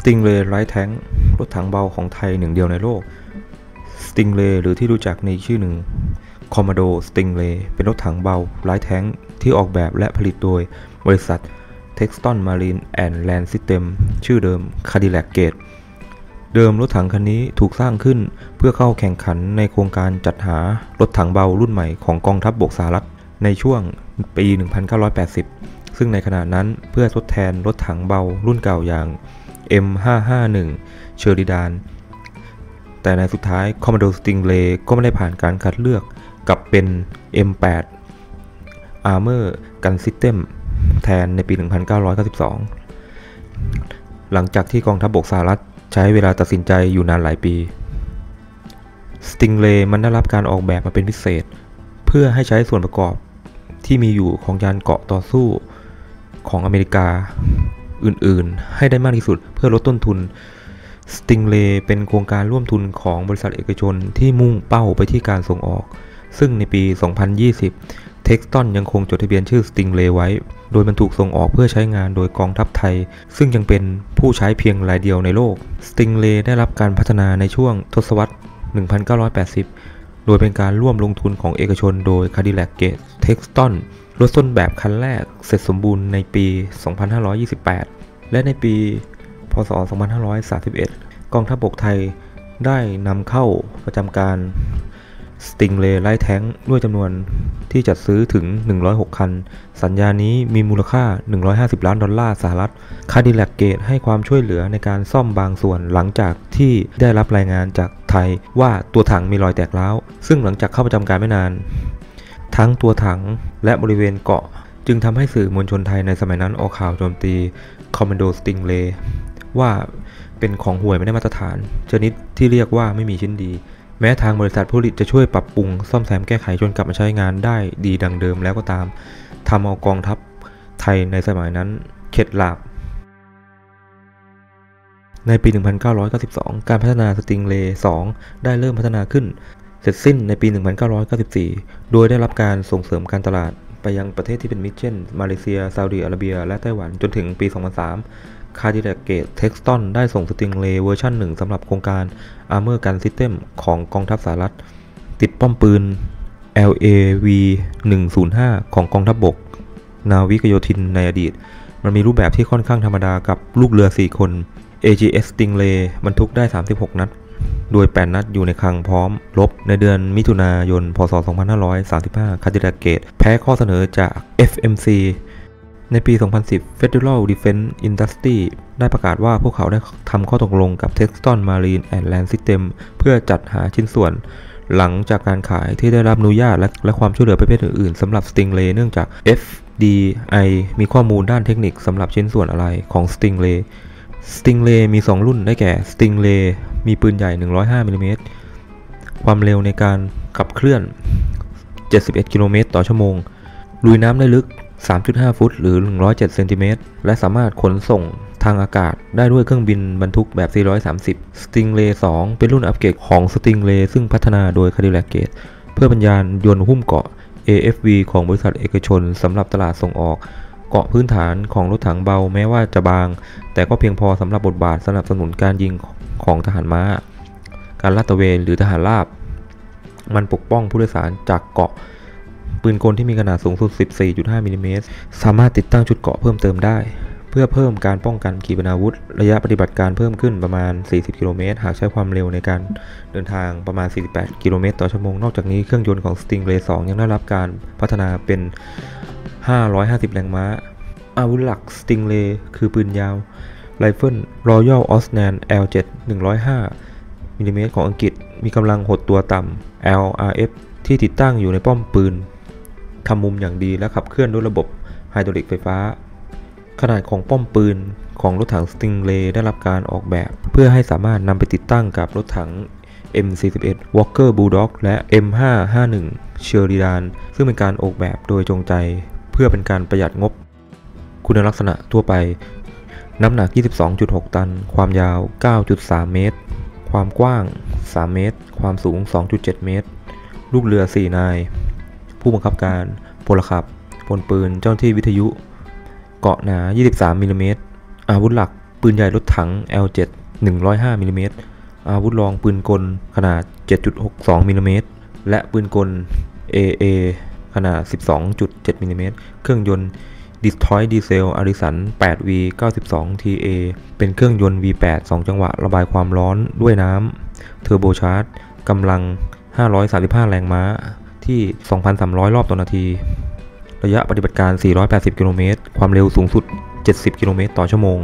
Stingray Light Tank รถถังเบาของไทยหนึ่งเดียวในโลก Stingray หรือที่รู้จักในชื่อหนึ่ง Commodore Stingray เป็นรถถังเบา Light Tank ที่ออกแบบและผลิตโดยบริษัท Texton Marine and Land System ชื่อเดิม Cadillac Gate เดิมรถถังคันนี้ถูกสร้างขึ้นเพื่อเข้าแข่งขันในโครงการจัดหารถถังเบารุ่นใหม่ของกองทัพบบกสหรัฐในช่วงปี 1980 ซึ่งในขณะนั้นเพื่อทดแทนรถถังเบารุ่นเก่าอย่าง M551 เชอริดาน แต่ในสุดท้าย Commodore Stingray ก็ไม่ได้ผ่านการคัดเลือกกลับเป็น M8 Armor Gun System แทนในปี 1992 หลังจากที่กองทัพบบกสหรัฐใช้เวลาตัดสินใจอยู่นานหลายปี Stingray มันได้รับการออกแบบมาเป็นพิเศษ เพื่อให้ใช้ส่วนประกอบที่มีอยู่ของยานเกาะต่อสู้ของอเมริกา อื่นๆ ให้ได้มากที่สุดเพื่อลดต้นทุน Stingray เป็นโครงการร่วมทุนของบริษัทเอกชนที่มุ่งเป้าไปที่การส่งออก ซึ่งในปี 2020 Texton ยังคงจดทะเบียนชื่อ Stingray ไว้ โดยมันถูกส่งออกเพื่อใช้งานโดยกองทัพไทย ซึ่งยังเป็นผู้ใช้เพียงรายเดียวในโลก Stingray ได้รับการพัฒนาในช่วงทศวรรษ 1980 โดยเป็นการร่วมลงทุนของเอกชนโดย Cadillac Gate Texton รถต้นแบบคันแรกเสร็จสมบูรณ์ในปี 2528 และในปี พศ 2531 กองทัพบกไทยได้นำเข้าประจำการ Stingray Light Tank ด้วยจำนวนที่จัดซื้อถึง 106 คัน สัญญานี้มีมูลค่า 150 ล้านดอลลาร์สหรัฐ Cadillac Gate ให้ความช่วยเหลือในการซ่อมบางส่วนหลังจากที่ได้รับรายงานจากไทยว่าตัวถังมีรอยแตกร้าว ซึ่งหลังจากเข้าประจำการไม่นาน ทั้งตัวถังและบริเวณเกาะ จึงทำให้สื่อมวลชนไทยในสมัยนั้นออกข่าวโจมตี Commodore Stingray ว่าเป็นของห่วยไม่ได้มาตรฐาน ชนิดที่เรียกว่าไม่มีชิ้นดี แม้ทางบริษัทผู้ผลิตจะช่วยปรับปรุง ซ่อมแซมแก้ไขจนกลับมาใช้งานได้ดีดังเดิมแล้วก็ตามทำเอากองทัพไทยในสมัยนั้นเข็ดหลาบในปี 1992 การพัฒนาสติงเลย์2ได้เริ่มพัฒนาขึ้น เสร็จสิ้นในปี 1994 โดยได้รับการส่งเสริมการตลาดไปยังประเทศที่เป็นมิตรเช่น มาเลเซีย ซาอุดิอาระเบีย และไต้หวันจนถึงปี 2003 Cadillac Gate Texton ได้ส่งสติงเลเวอร์ชันหนึ่งสำหรับโครงการ Armor Gun System ของกองทัพสหรัฐ ติดป้อมปืน LAV 105 ของกองทัพบบก นาวิกโยธินในอดีต มันมีรูปแบบที่ค่อนข้างธรรมดากับลูกเรือ 4 คน AGS Stingray บรรทุกได้ 36 นัด โดย 8 นัดอยู่ในคลังพร้อมรบในเดือนมิถุนายน พศ 2535 Cadillac Gate แพ้ข้อเสนอจาก FMC ในปี 2010 Federal Defense Industry ได้ประกาศว่าพวกเขาได้ทำข้อตกลงกับ Texton Marine and Land System เพื่อจัดหาชิ้นส่วน หลังจากการขายที่ได้รับอนุญาตและและความช่วยเหลือประเภทอื่นๆสำหรับ Stingray เนื่องจาก FDI มีข้อมูลด้านเทคนิคสำหรับชิ้นส่วนอะไรของ Stingray Stingray มี 2 รุ่นได้แก่ Stingray มีปืนใหญ่ 105มิลลิเมตรความเร็วในการขับเคลื่อน 71 กิโลเมตรต่อชั่วโมง ลุยน้ำได้ลึก 3.5 ฟุต หรือ 107 เซนติเมตร และสามารถขนส่งทางอากาศได้ด้วยเครื่องบินบรรทุกแบบ 430 Stingray 2 เป็นรุ่นอัปเกรดของ Stingray ซึ่งพัฒนาโดย Cadillac Gate เพื่อบรรยานยนต์หุ้มเกาะ AFV ของบริษัทเอกชนสำหรับตลาดส่งออก เกาะพื้นฐานของรถถังเบาแม้ว่าจะบาง แต่ก็เพียงพอสำหรับบทบาทสนับสนุนการยิงของทหารม้า การลาดตระเวนหรือทหารราบ มันปกป้องผู้โดยสารจากเกาะ ปืนกลที่มีขนาดสูงสุด 14.5มิลลิเมตรสามารถติดตั้งชุดเกาะเพิ่มเติมได้ เพื่อเพิ่มการป้องกันขีปนาวุธ ระยะปฏิบัติการเพิ่มขึ้นประมาณ 40 กิโลเมตร หากใช้ความเร็วในการเดินทางประมาณ 48 กิโลเมตรต่อชั่วโมง นอกจากนี้เครื่องยนต์ของ Stingray 2 ยังได้รับการพัฒนาเป็น 550 แรงม้า อาวุธหลัก Stingray คือปืนยาวไรเฟิล Royal Ordnance L7 105มิลลิเมตรของอังกฤษมีกำลังหดตัวต่ำ LRF ที่ติดตั้งอยู่ในป้อมปืนทำมุมอย่างดีและขับเคลื่อนด้วยระบบไฮดรอลิกไฟฟ้า ขนาดของป้อมปืนของรถถัง Stingray ได้รับการออกแบบ เพื่อให้สามารถนำไปติดตั้งกับรถถัง M41 Walker Bulldog และ M551 Sheridan ซึ่งเป็นการออกแบบโดยจงใจ พื่อเป็นการประหยัดงบ คุณลักษณะทั่วไป น้ำหนัก 22.6 ตัน ความยาว 9.3 เมตร ความกว้าง 3 เมตร ความสูง 2.7 เมตร ลูกเรือ 4 นาย ผู้บังคับการพลขับพลปืน เจ้าหน้าที่วิทยุ เกราะหนา 23มิลลิเมตร อาวุธหลัก ปืนใหญ่รถถัง L7 105มิลลิเมตร อาวุธรองปืนกลขนาด 7.62มิลลิเมตร และปืนกล AA ขนาด 12.7มิลลิเมตรเครื่องยนต์ Detroit Diesel Allison 8V 92 TA เป็นเครื่องยนต์ V8 2 จังหวะระบายความร้อนด้วยน้ำเทอร์โบชาร์จกำลัง 535 แรงม้าที่ 2,300 รอบต่อนาที ระยะปฏิบัติการ 480 กิโลเมตร ความเร็วสูงสุด 70 กิโลเมตรต่อชั่วโมง